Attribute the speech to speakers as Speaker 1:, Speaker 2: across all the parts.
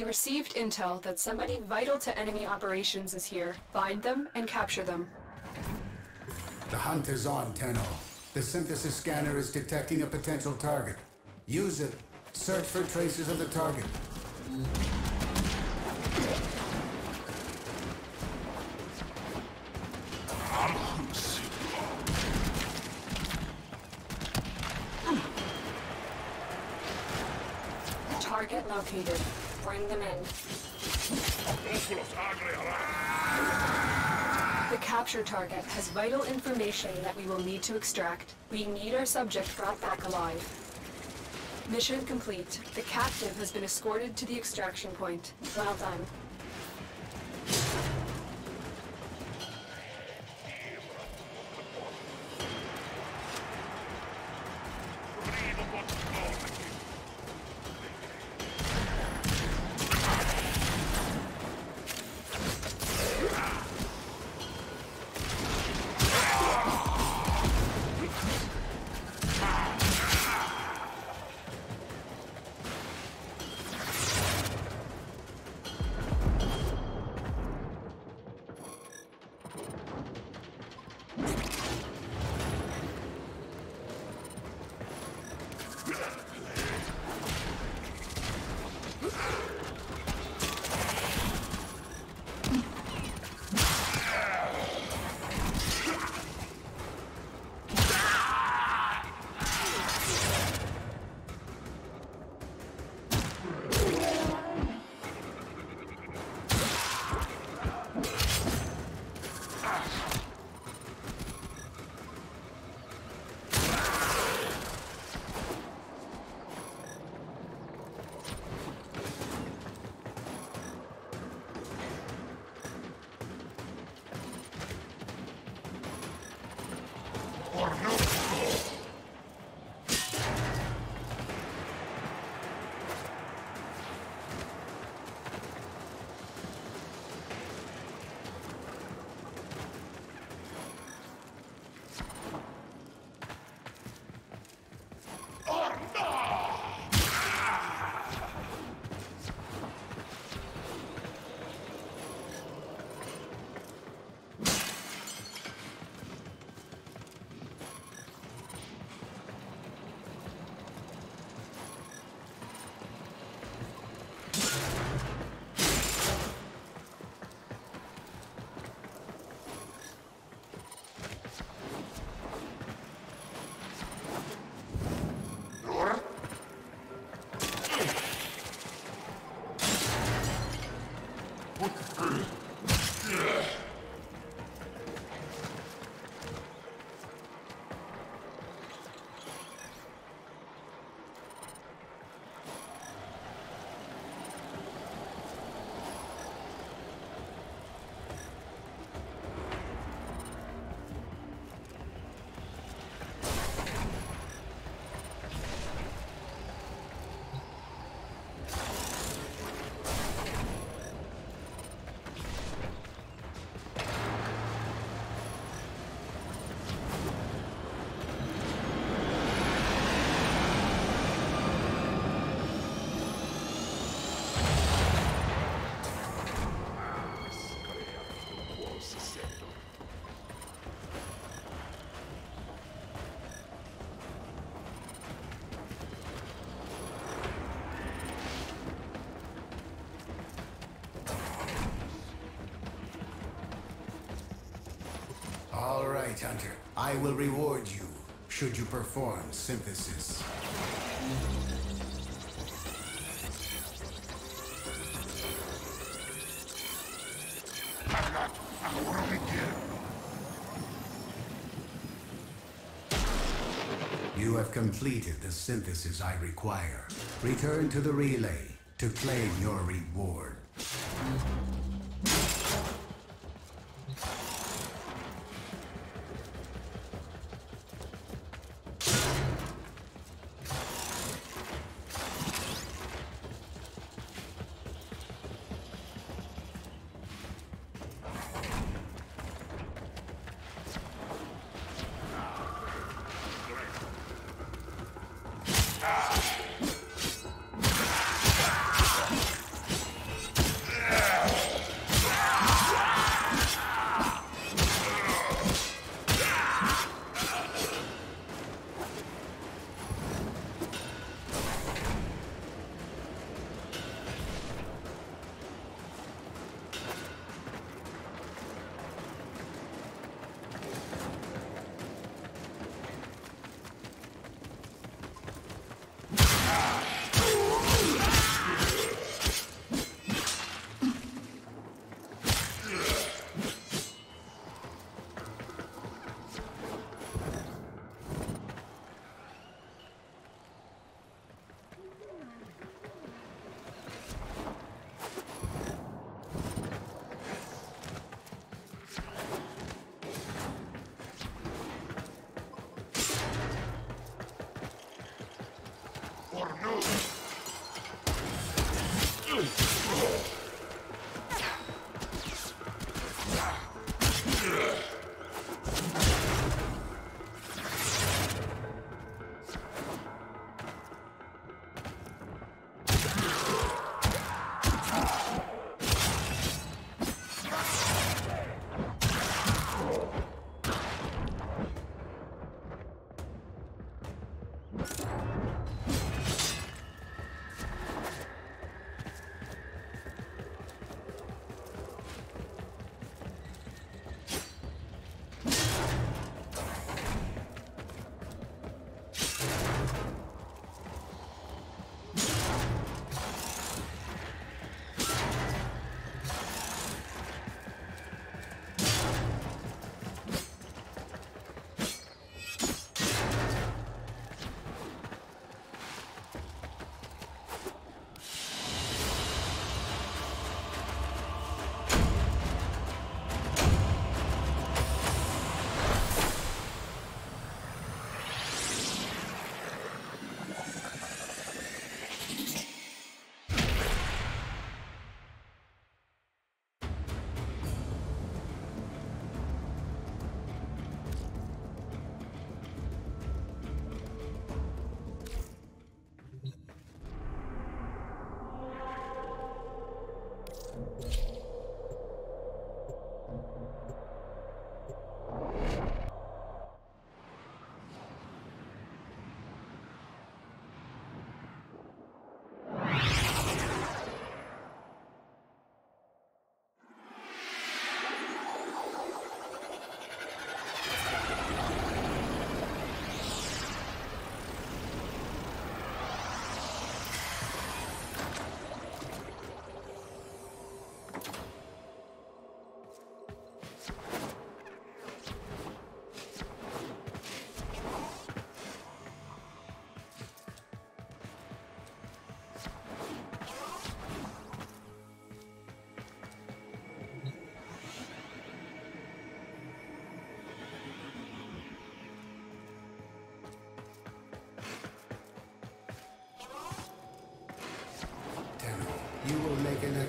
Speaker 1: We received intel that somebody vital to enemy operations is here. Find them and capture them.
Speaker 2: The hunt is on, Tenno. The synthesis scanner is detecting a potential target. Use it. Search for traces of the target.
Speaker 1: Target located. Bring them in. The capture target has vital information that we will need to extract. We need our subject brought back alive. Mission complete. The captive has been escorted to the extraction point. Well done. I will reward you should you perform synthesis. You have completed the synthesis I require. Return to the relay to claim your reward.
Speaker 2: Wow.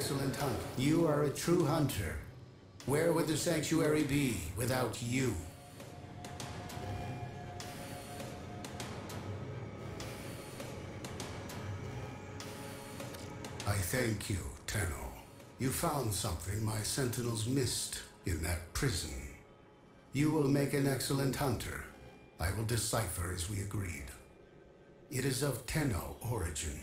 Speaker 2: Excellent hunt. You are a true hunter. Where would the sanctuary be without you? I thank you, Tenno. You found something my sentinels missed in that prison. You will make an excellent hunter. I will decipher as we agreed. It is of Tenno origin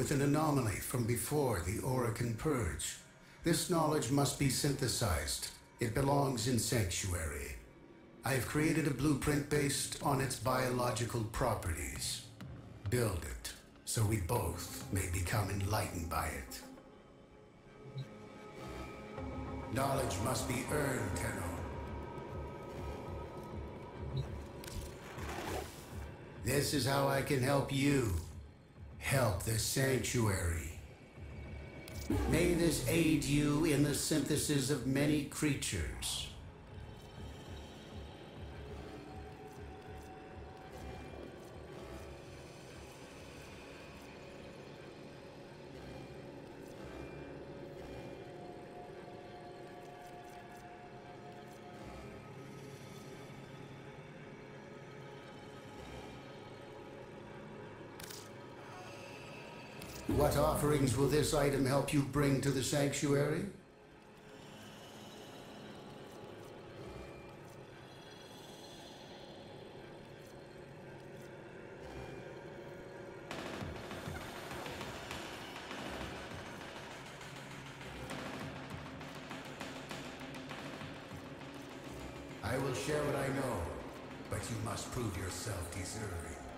Speaker 2: with an anomaly from before the Orokin Purge. This knowledge must be synthesized. It belongs in Sanctuary. I have created a blueprint based on its biological properties. Build it, so we both may become enlightened by it. Knowledge must be earned, Tenno. This is how I can help you help the sanctuary. May this aid you in the synthesis of many creatures. What offerings will this item help you bring to the sanctuary? I will share what I know, but you must prove yourself deserving.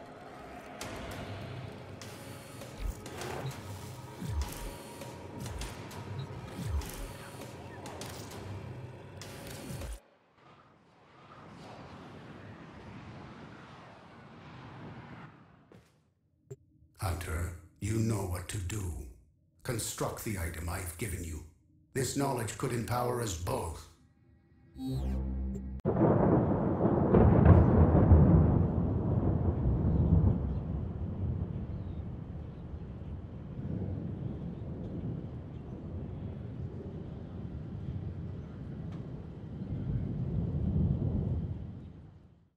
Speaker 2: To do. Construct the item I've given you. This knowledge could empower us both.